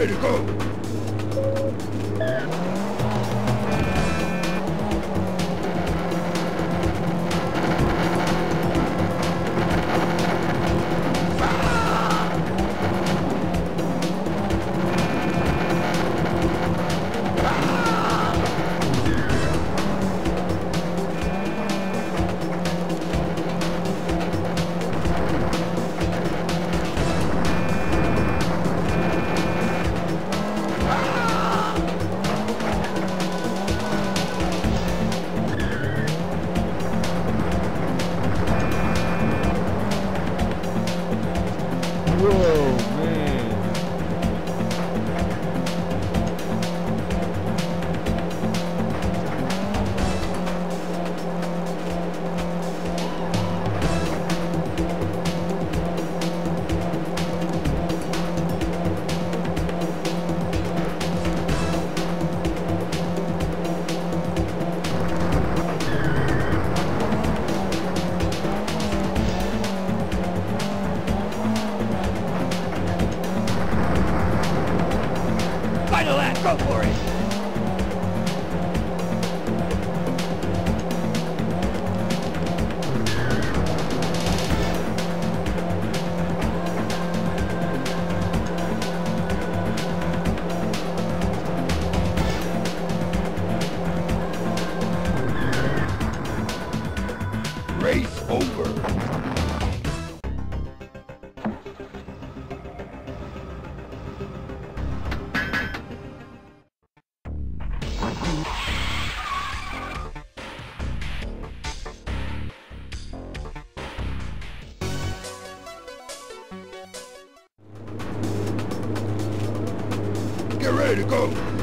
Ready to go. Ready to go.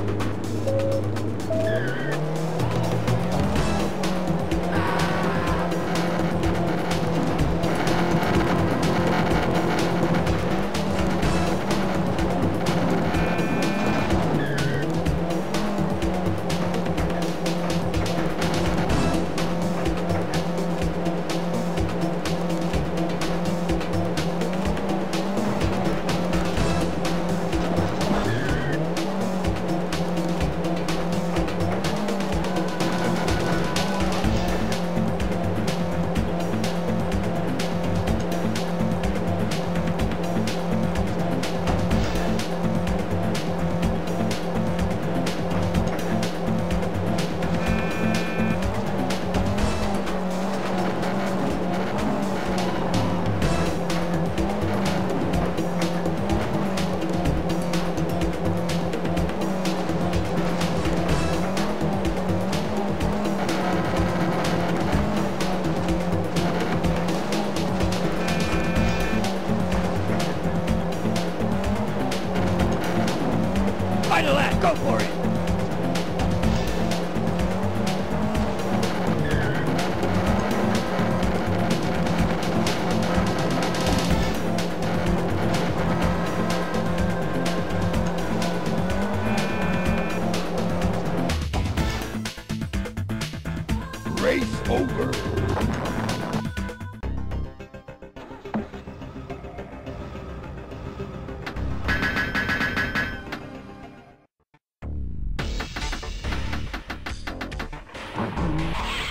Get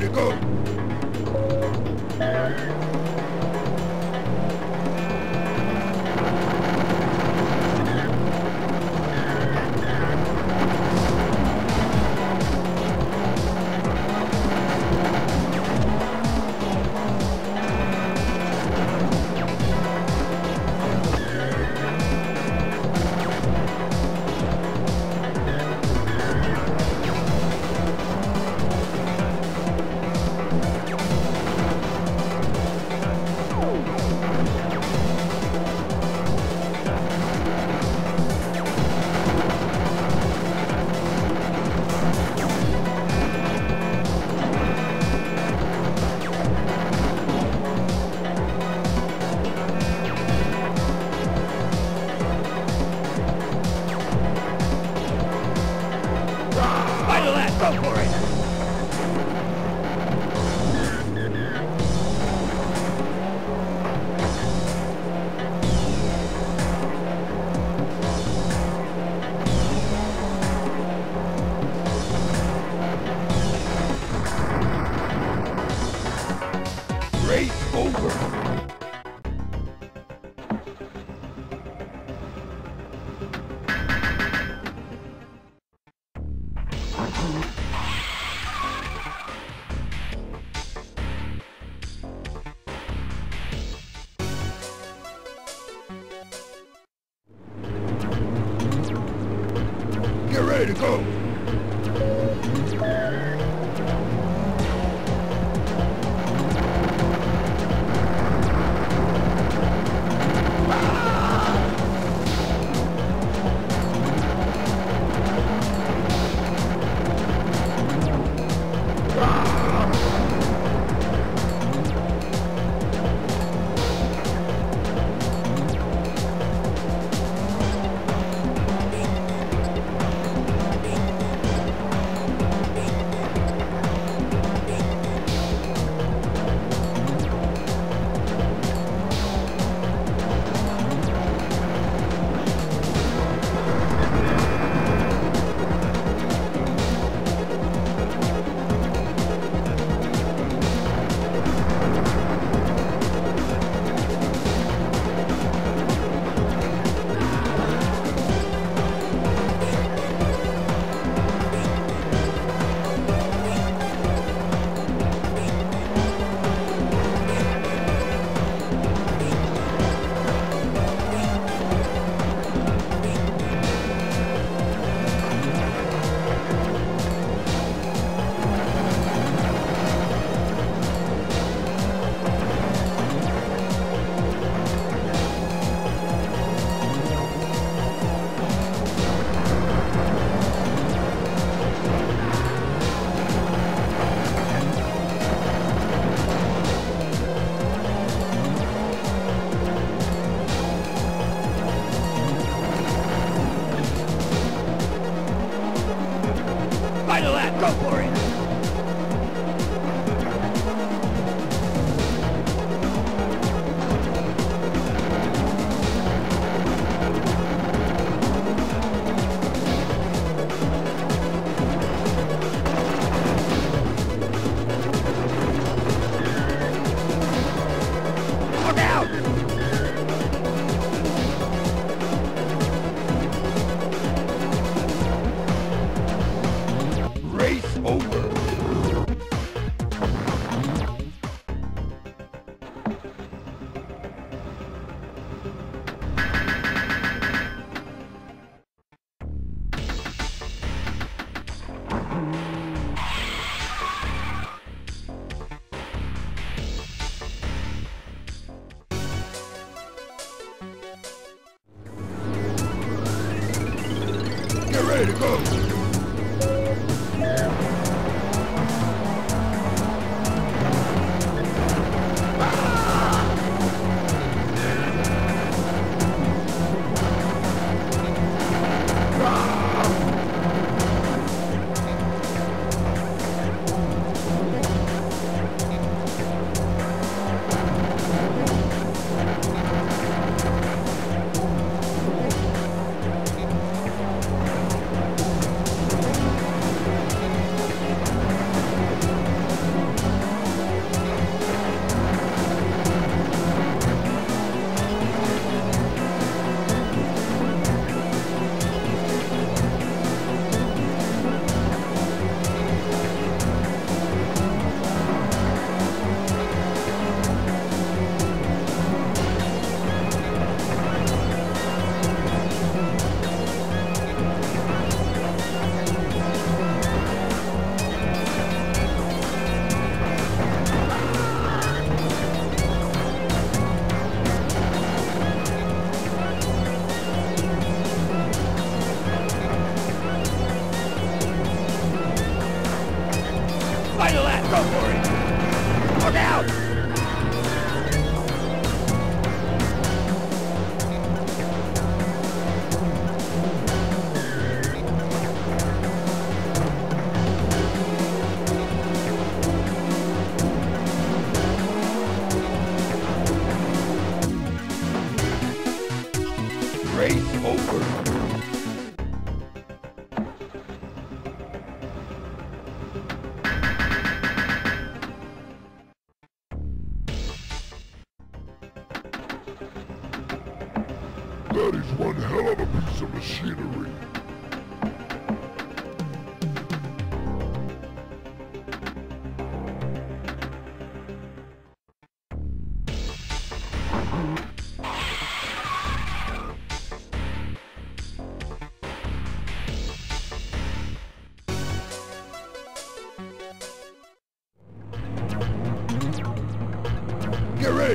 Ready to go. Go for it.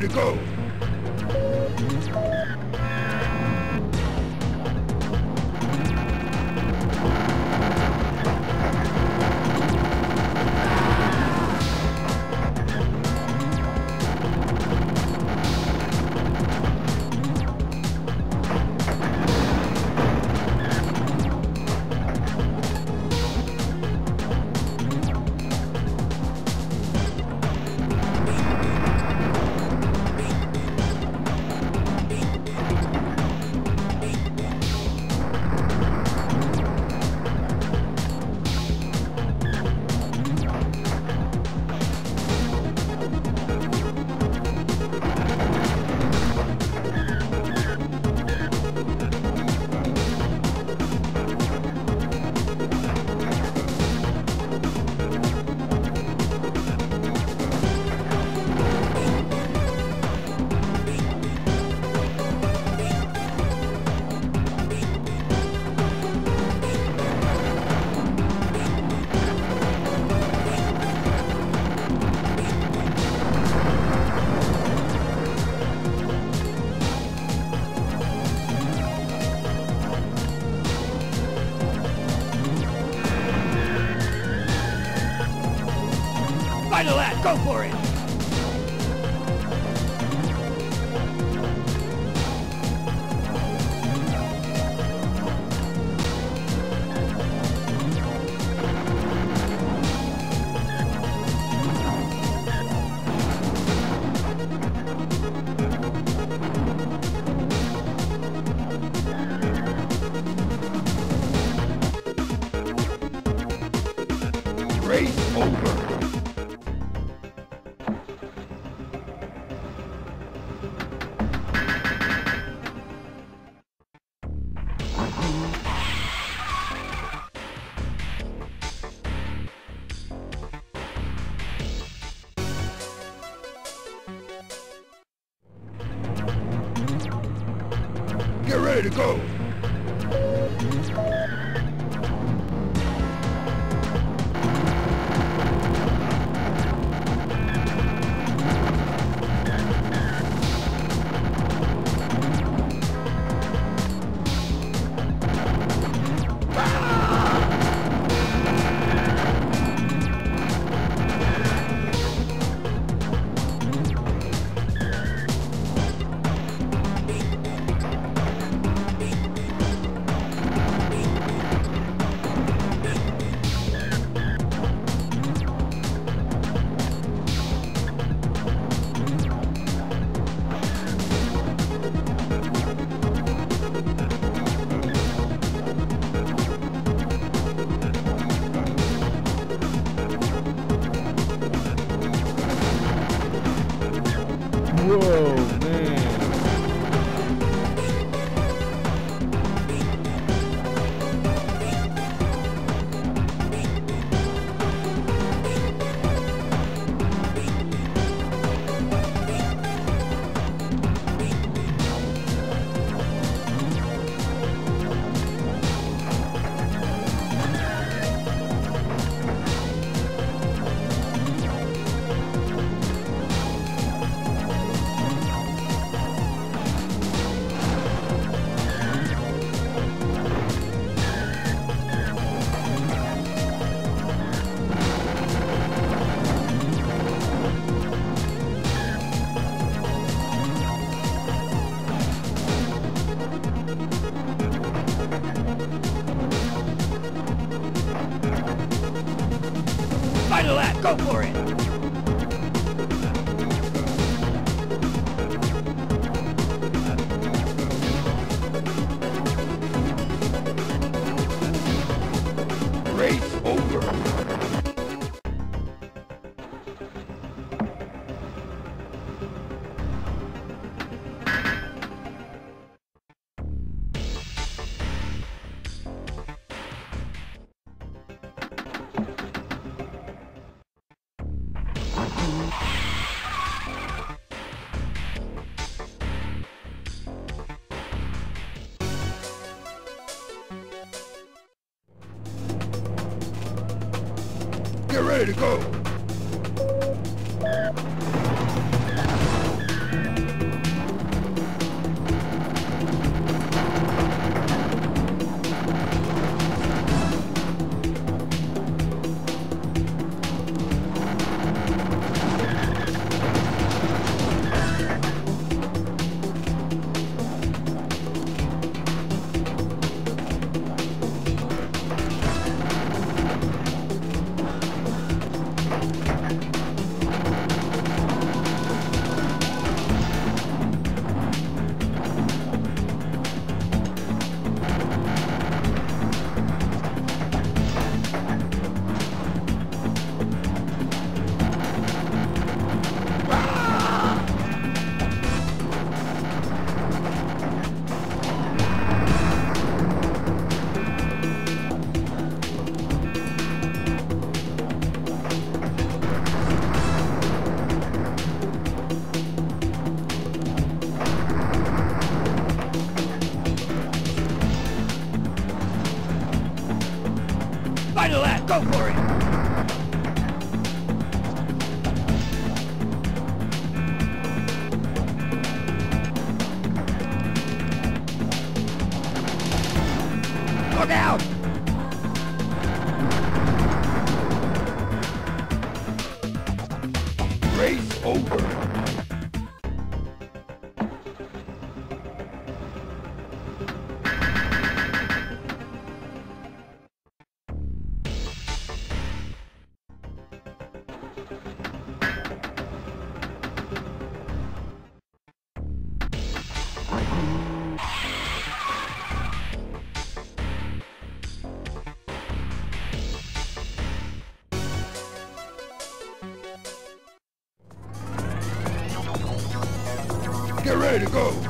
To go. Get ready to go. To go.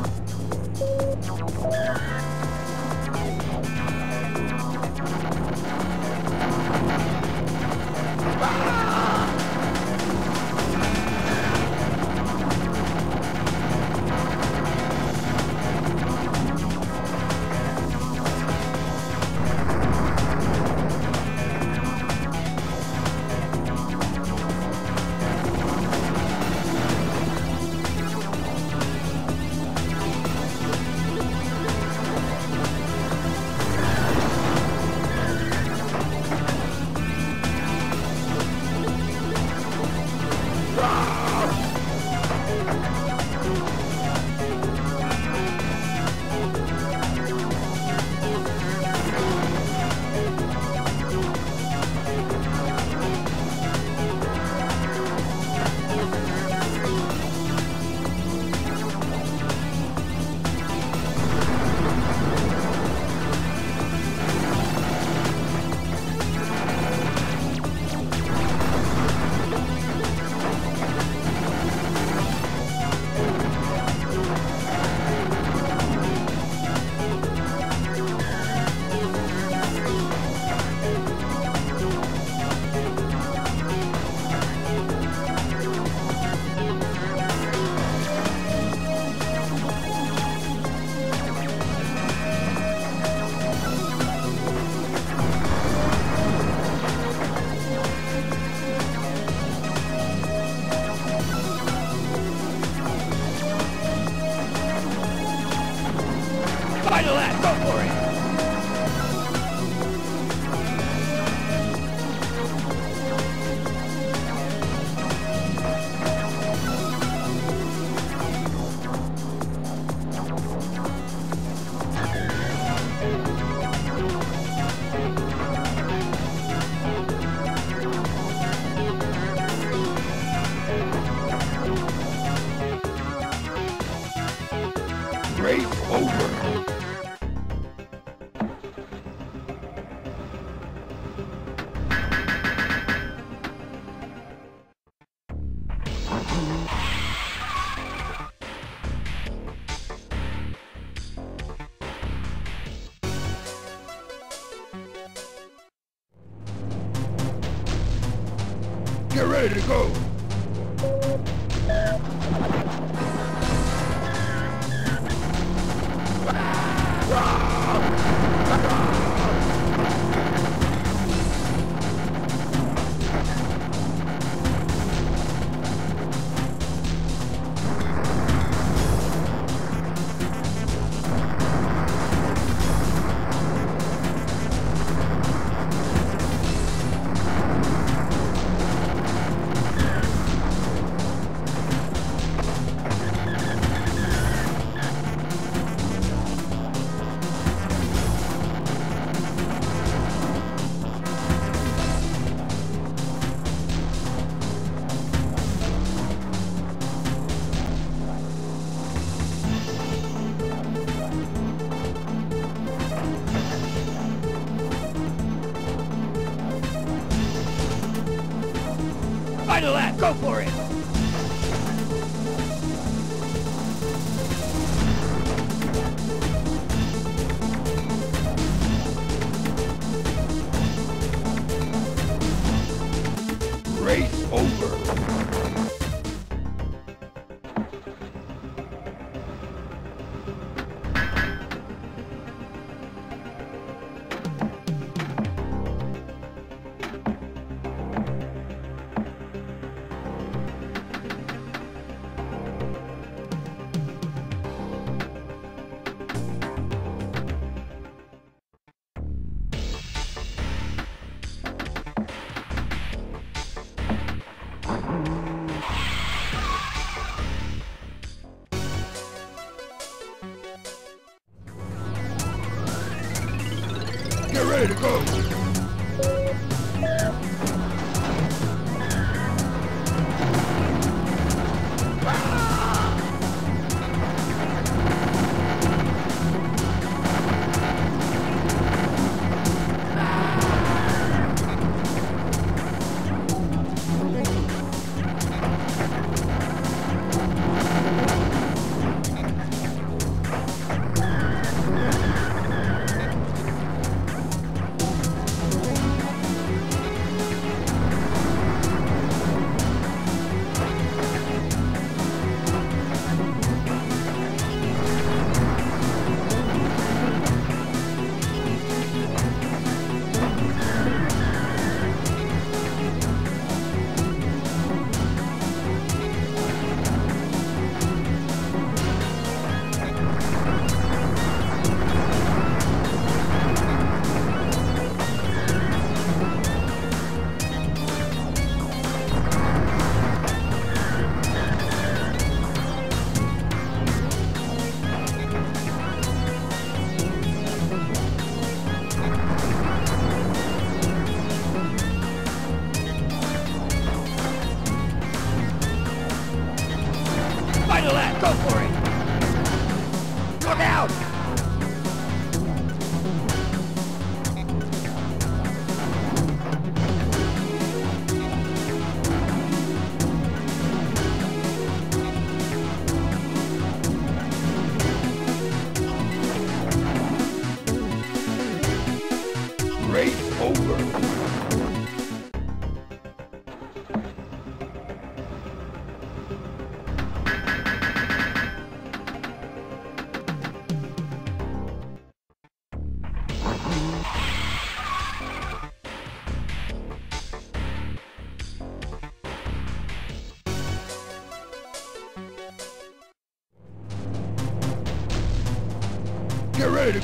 To go!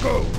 Go!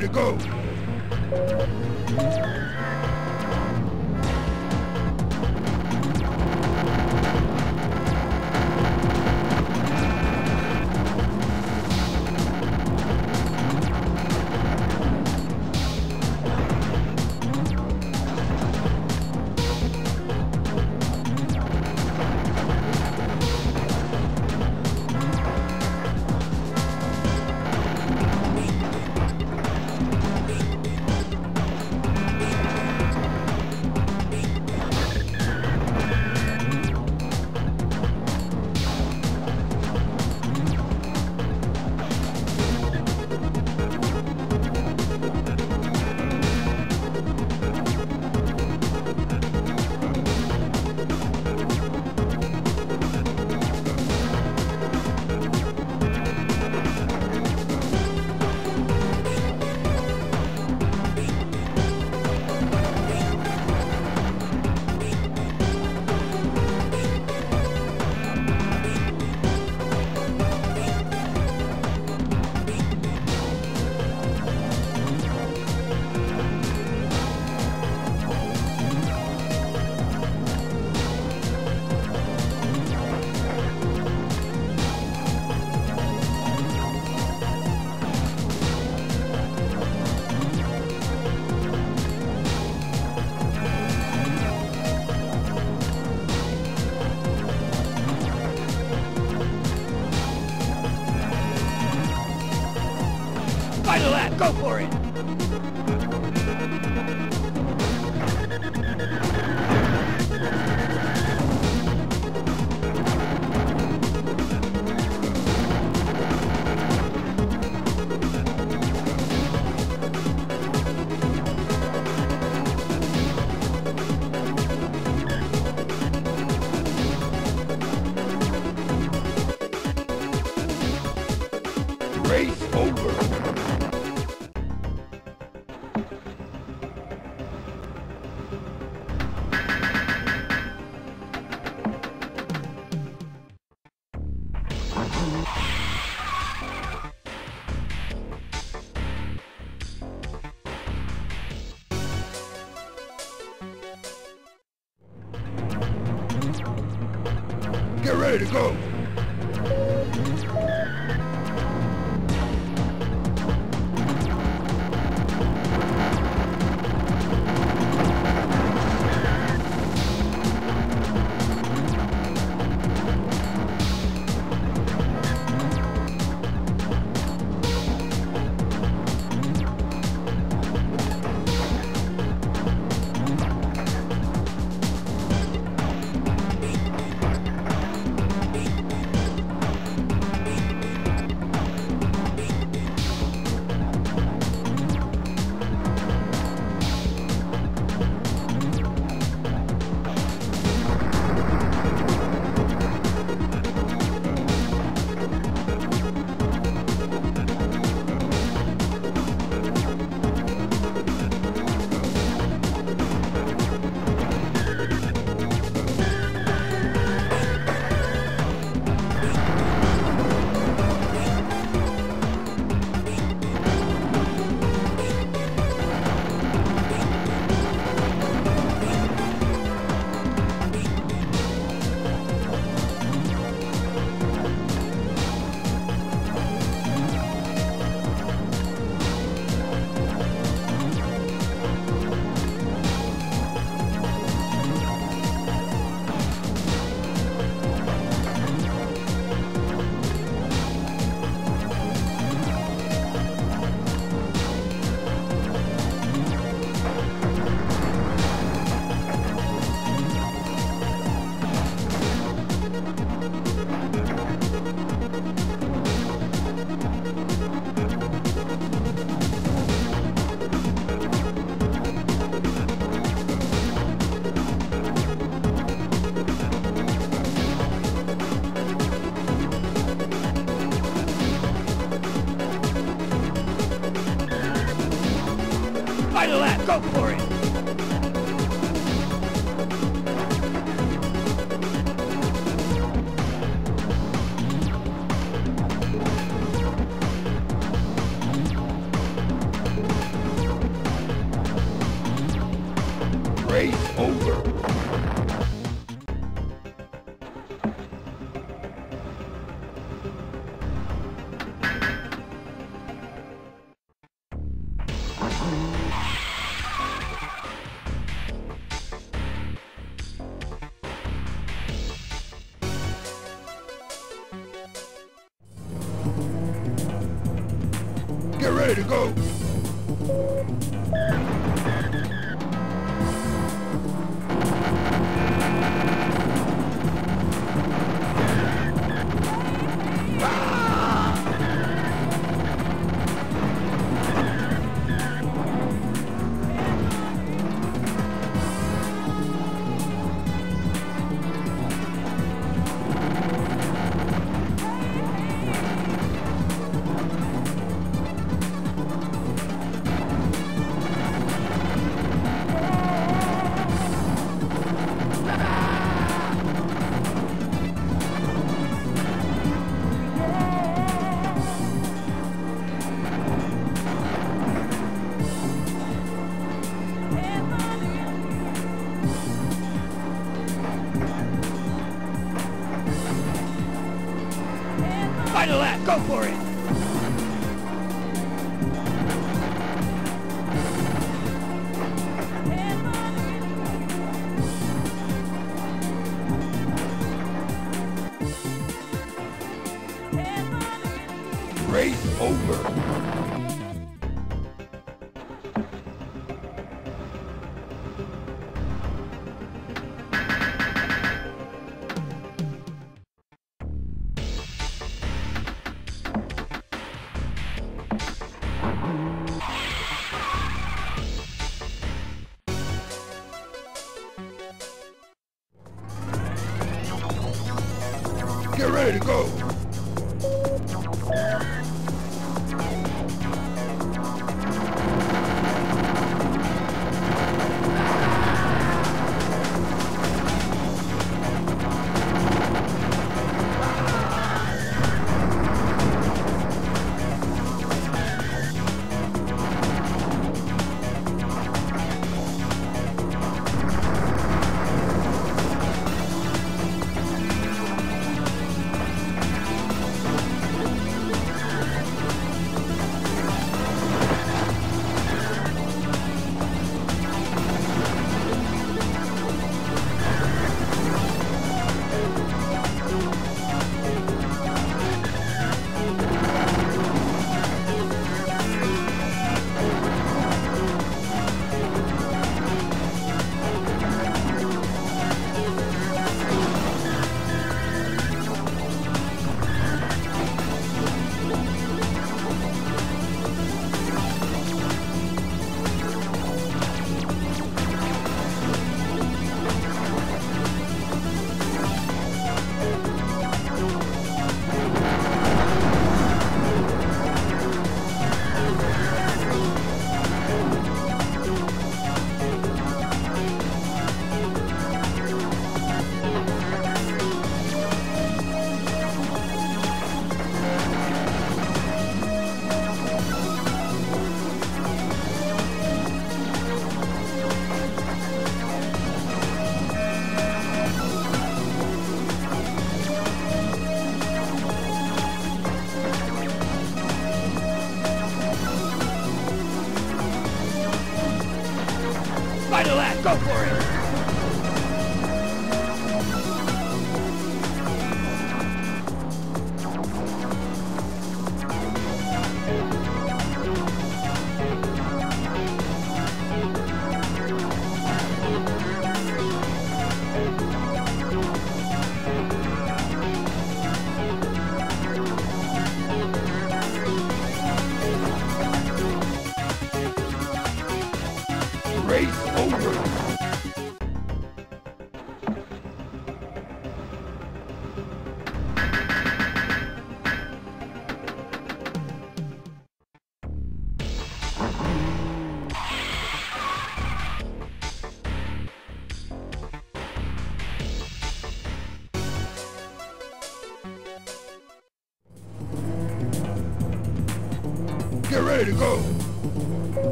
To go! Ready to go.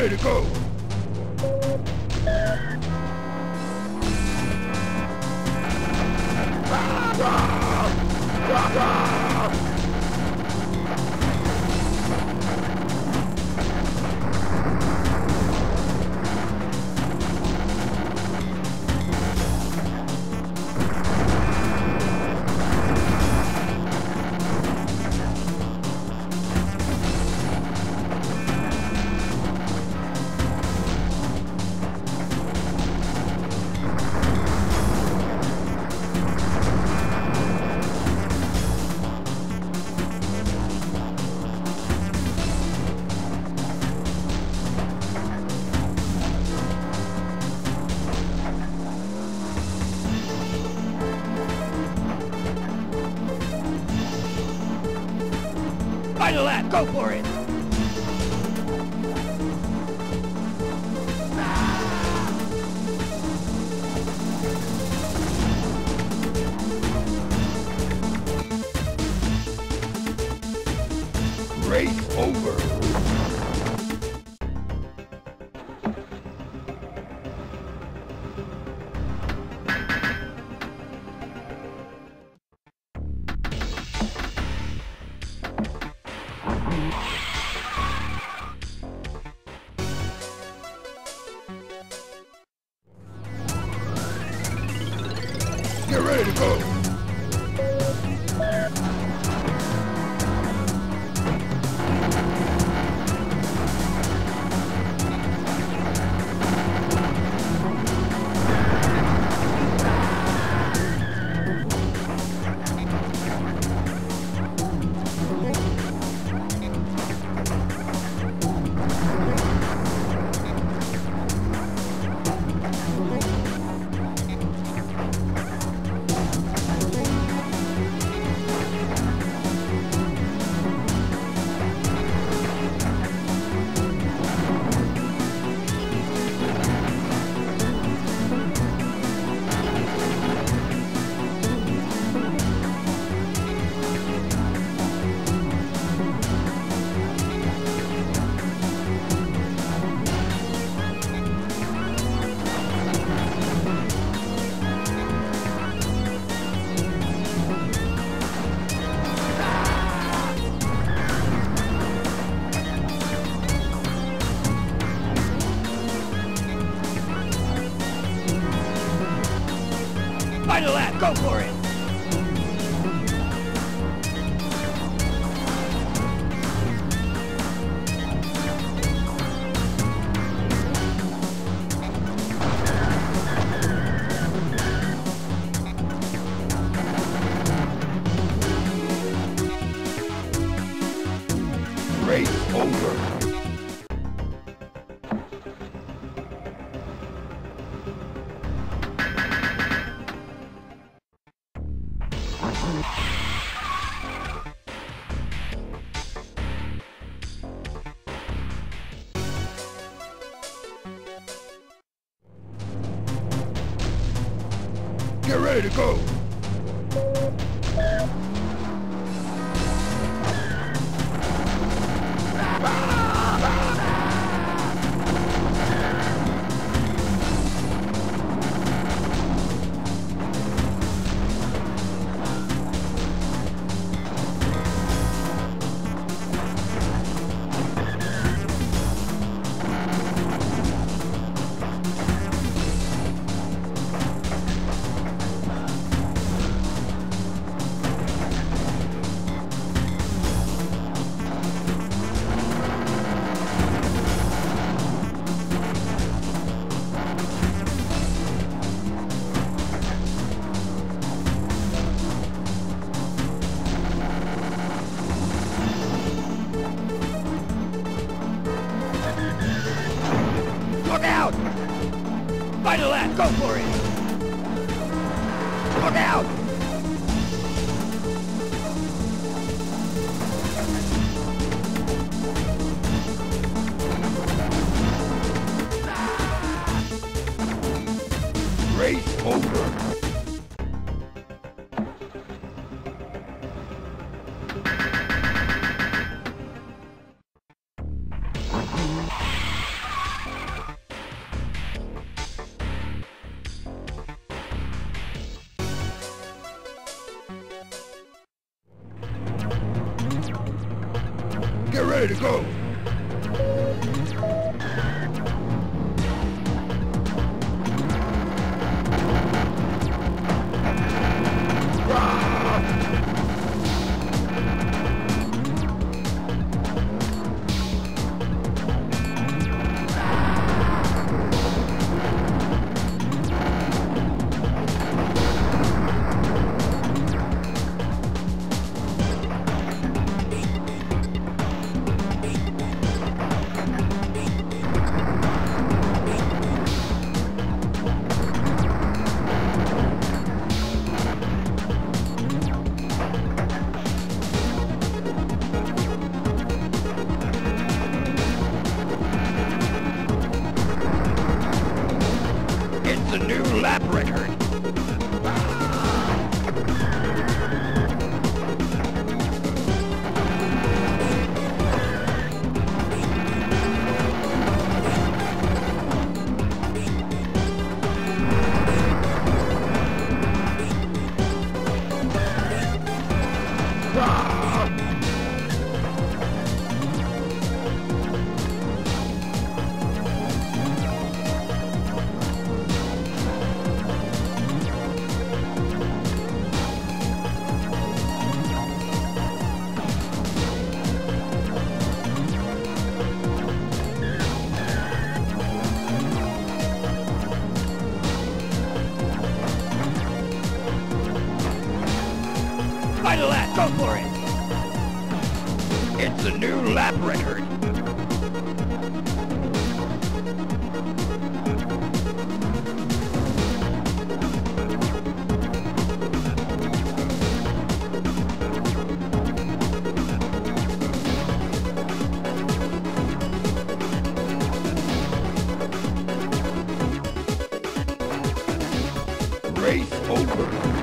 Ready to go. Final lap, go for it! Ready to go! race over.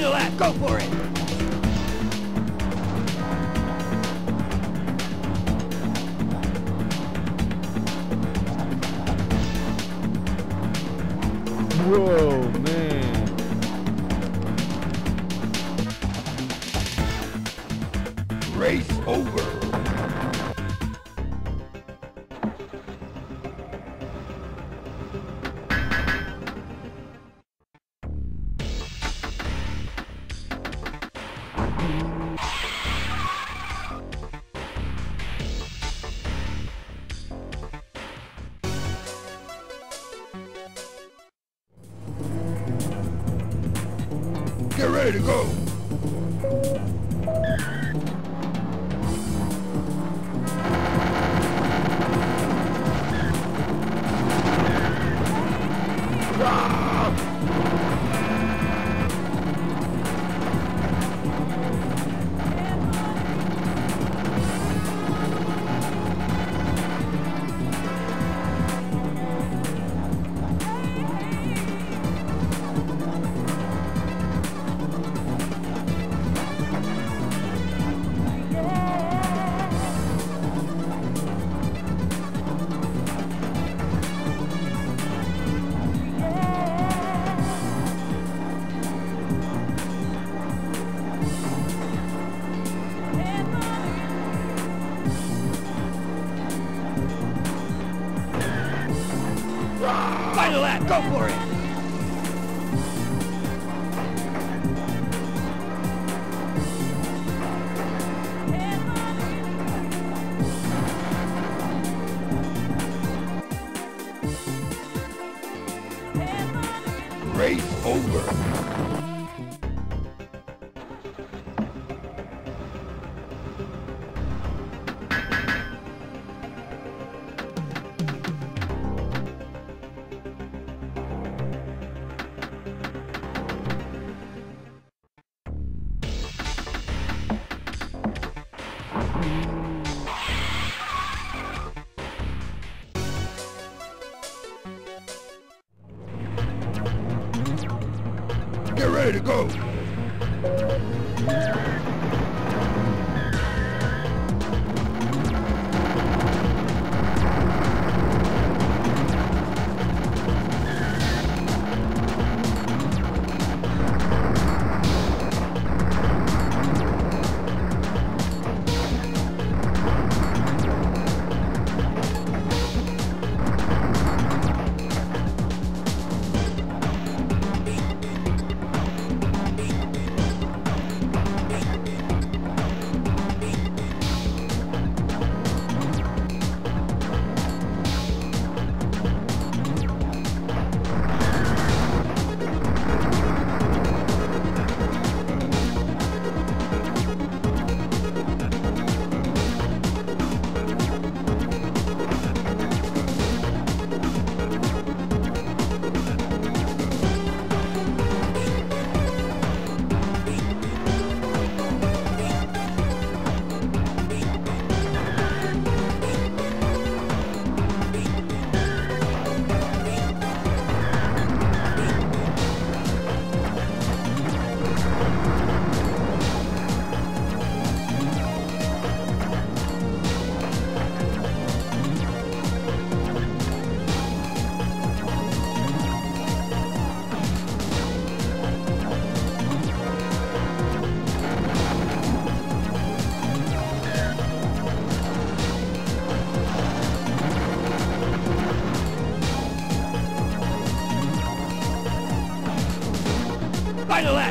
Handle that! Go for it! ready to go.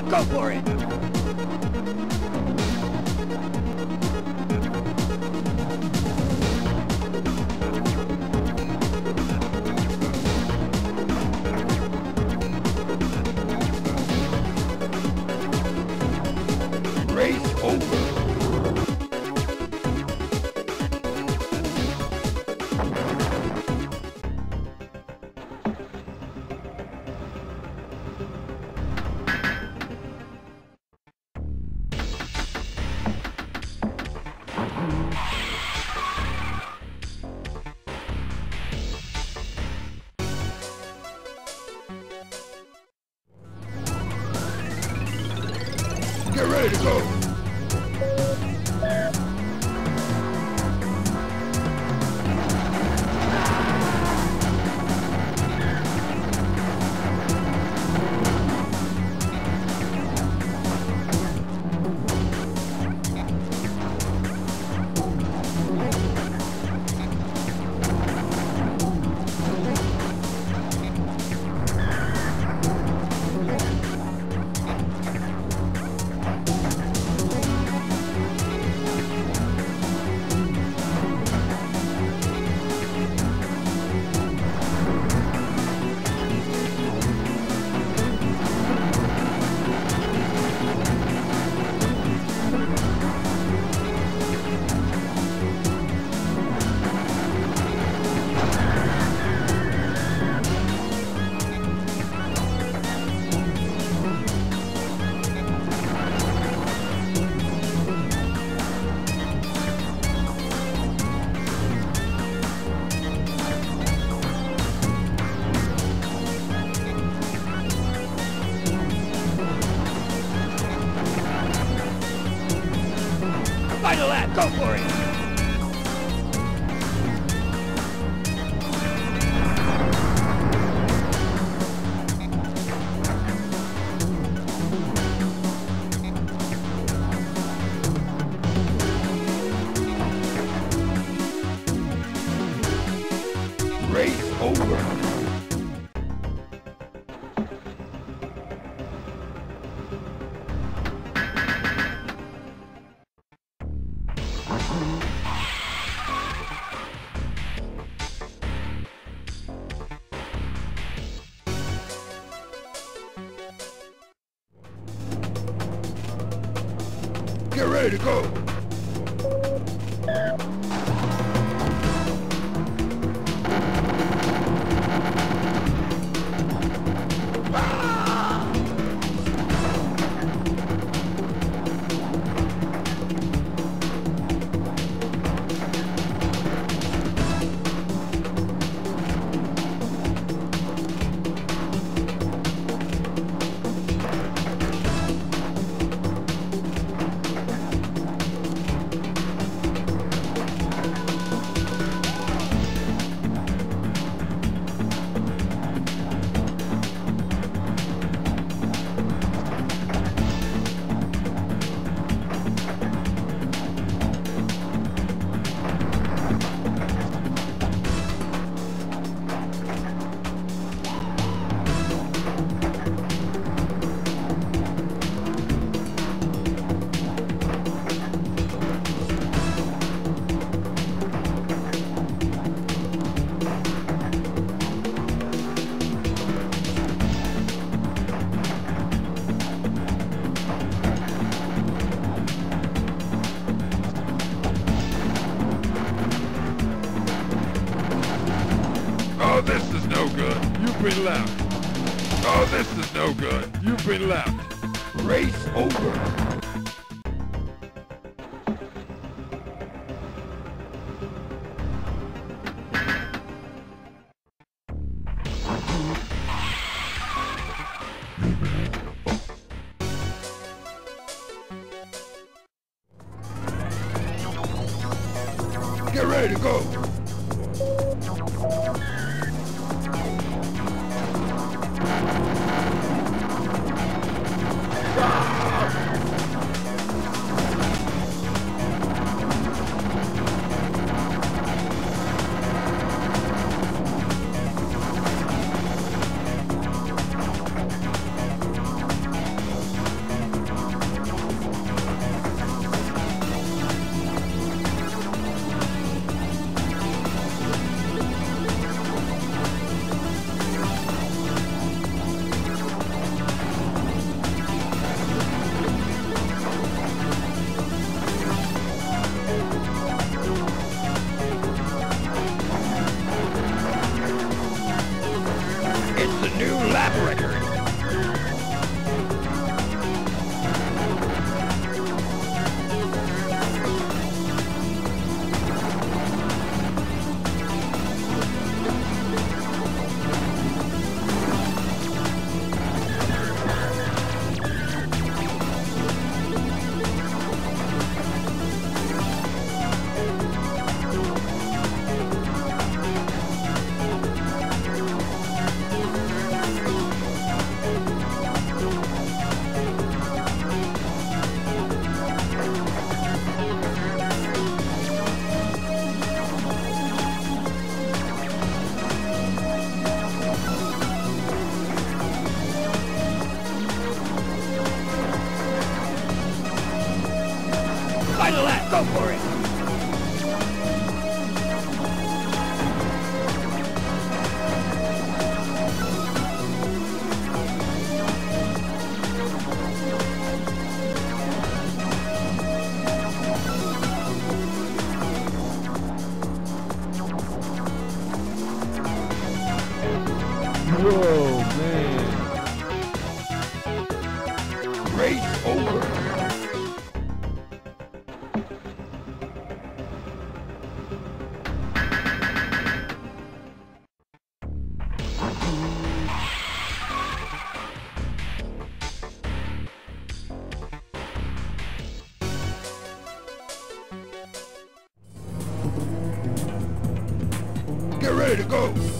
Go for it! Get ready to go. To go.